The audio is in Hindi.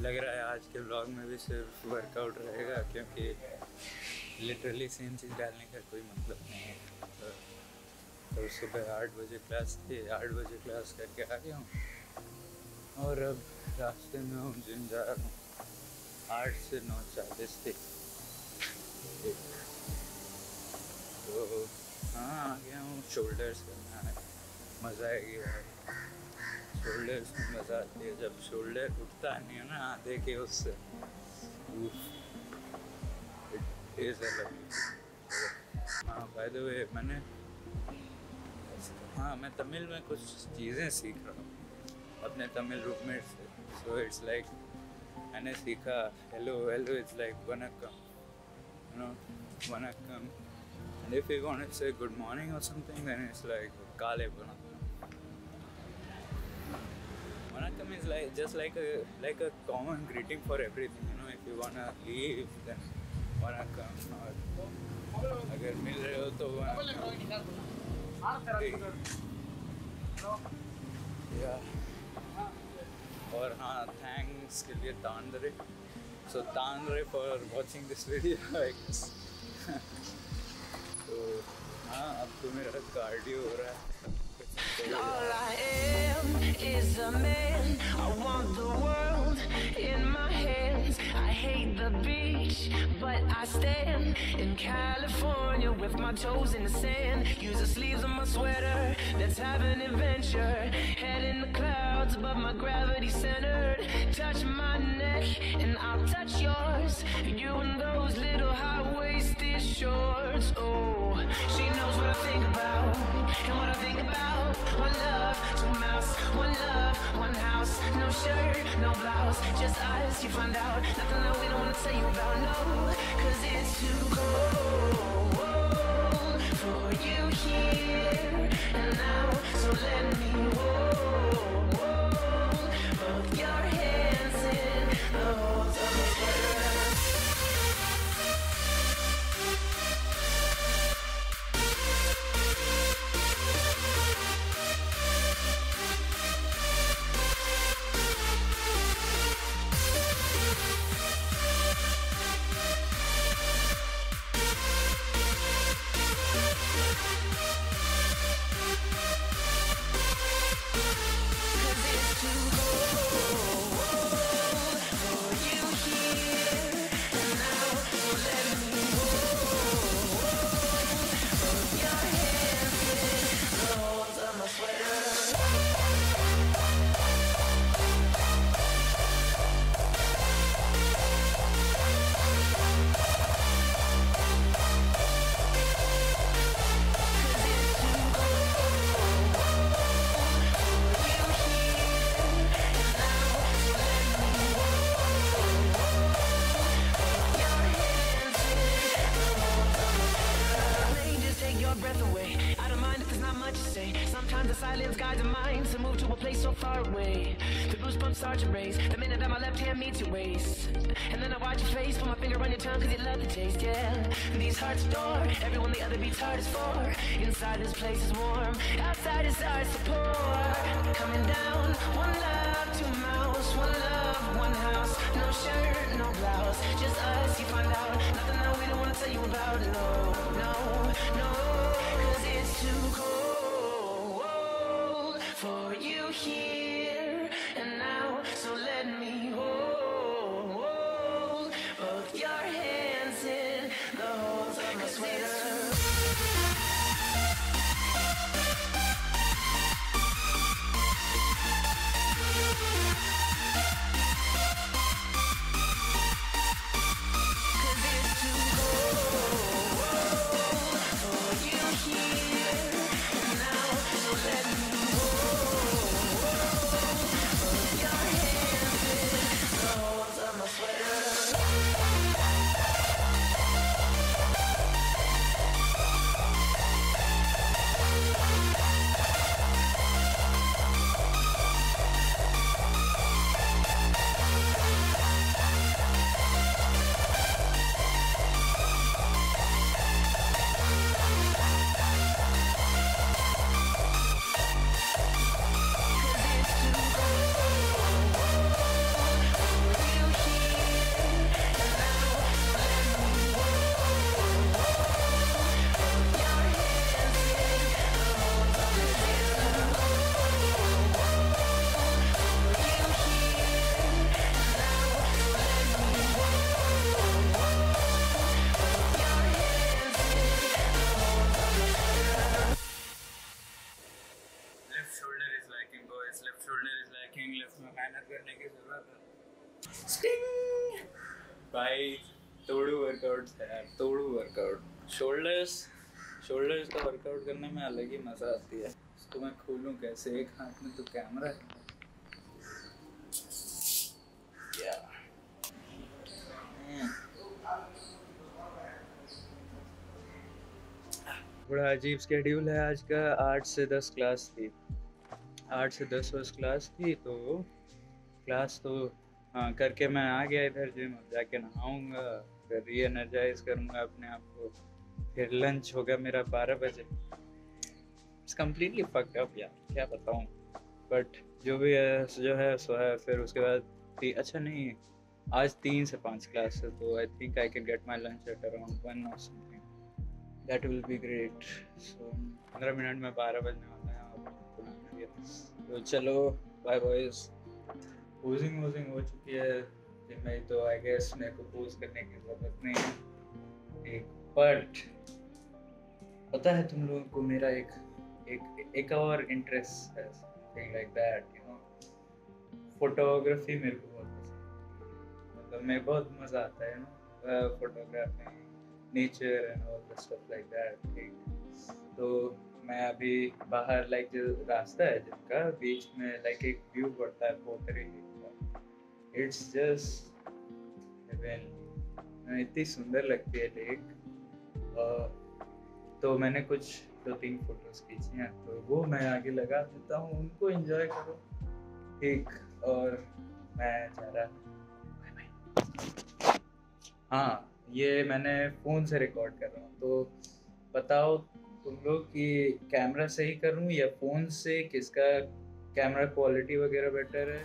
लग रहा है आज के ब्लॉग में भी सिर्फ़ वर्कआउट रहेगा क्योंकि लिटरली सेम चीज़ डालने का कोई मतलब नहीं है। तो, तो सुबह आठ बजे क्लास थी आठ बजे क्लास करके आ गया हूँ। और अब रास्ते में हूँ जिम जा रहा हूँ। आठ से नौ चालीस थी। तो हाँ आ गया हूँ शोल्डर्स करना है मज़ा आएगी जब शोल्डर उठता नहीं है ना, आधे के उससे। हाँ बाय द वे मैंने हाँ मैं तमिल में कुछ चीज़ें सीख रहा हूँ, अपने तमिल रूममेट से। सो इट्स लाइक मैंने सीखा hello hello it's like vanakkam you know vanakkam. And if you want to say good morning or something, then it's like kale vanakkam vanakkam is like just like a like a common greeting for everything you know if you want to leave then vanakkam or अगर मिल रहे हो तो या और हाँ थैंक्स के लिए तांदरे सो तांदरे for watching this video I guess तो हाँ अब तो मेरा कार्डियो हो रहा है All I am is a man. I want the world in my hands. I hate the beach, but I stand in California with my toes in the sand. Use the sleeves of my sweater. Let's have an adventure. Head in the clouds, but my gravity centered. Touch my neck, and I'll touch yours. You and those little high-waisted shorts. Oh, she knows what I think about, and what I think about. One love, no blouse, just us. You find out nothing that we don't wanna tell you about, no. Cause it's too cold for you here and now. So I don't if there's not much to say. Sometimes the silence guides the mind to move to a place so far away. The goosebumps start to raise the minute that my left hand meets your waist. And then I watch your face, put my finger on your tongue cause you love the taste, yeah. These hearts adore everyone the other beats heart is for. Inside this place is warm, outside it starts to pour. Coming down, one love, two mouths, one love, one house. No shirt, no blouse, just us. You find out nothing that we don't wanna tell you about. No, no, no, रहा था स्टिंग भाई, तोड़ू वर्कआउट है यार, तोड़ू वर्कआउट शोल्डर्स शोल्डर्स का वर्कआउट करने में अलग ही मज़ा आती है। इसको मैं खोलूँ कैसे? एक हाथ में तो कैमरा है। बड़ा अजीब स्केड्यूल है आज का। आठ से दस क्लास थी। आठ से दस बस क्लास थी तो क्लास तो हाँ करके मैं आ गया इधर जिम जाके नहाऊँगा, फिर री एनर्जाइज करूँगा अपने आप को। फिर लंच होगा मेरा बारह बजे। इट्स कम्प्लीटली फक्ड अप यार, क्या बताऊँ। बट जो भी है, जो है, सो है। फिर उसके बाद अच्छा नहीं, आज तीन से पाँच क्लास है तो I think I can get my lunch at around one और something that will be great so पंद्रह मिनट में बारह बजने वाला है तो चलो बाय बॉयज़ पोजिंग वोजिंग हो चुकी है। जिम में तो आई गेस मेरे को पोज करने की ज़रूरत नहीं है। एक बट पता है तुम लोगों को मेरा एक एक एक और इंटरेस्ट है something like that you know photography मेरे को बहुत पसंद है। मतलब मैं बहुत मज़ा आता है ना photography nature and all the stuff like that ठीक। तो मैं अभी बाहर लाइक जो रास्ता है जिनका बीच में लाइक एक व्यू पड़ता है पोतरी इट्स जस्ट हेवन इतनी सुंदर लगती है लेक तो मैंने कुछ दो तीन फ़ोटोज़ खींची हैं तो वो मैं आगे लगा देता हूँ, उनको एंजॉय करो। ठीक, और मैं जा रहा हाँ। ये मैंने फ़ोन से रिकॉर्ड कर रहा हूँ तो बताओ तुम लोग कि कैमरा सही करूँ या फ़ोन से किसका कैमरा क्वालिटी वगैरह बेटर है?